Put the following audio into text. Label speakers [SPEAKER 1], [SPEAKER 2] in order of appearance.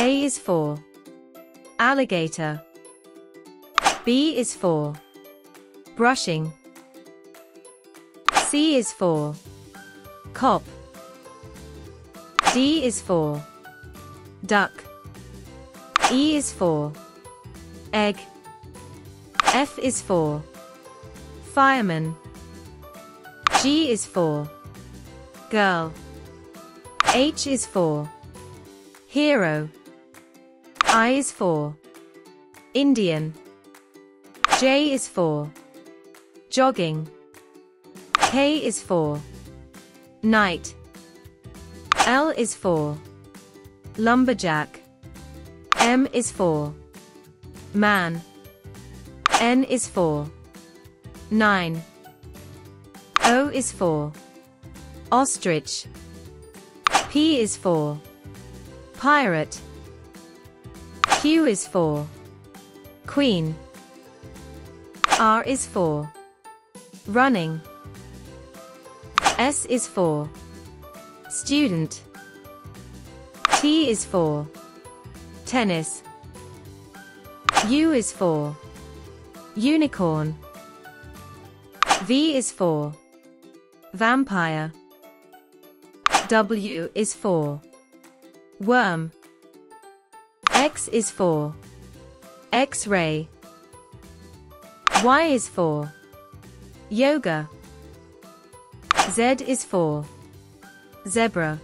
[SPEAKER 1] A is for alligator. B is for brushing. C is for cop. D is for duck. E is for egg. F is for fireman. G is for girl. H is for hero. I is for Indian. J is for jogging. K is for knight. L is for lumberjack. M is for man. N is for nine. O is for ostrich. P is for pirate. Q is for queen. R is for running. S is for student. T is for tennis. U is for unicorn. V is for vampire. W is for worm. X is for X-ray. Y is for yoga. Z is for zebra.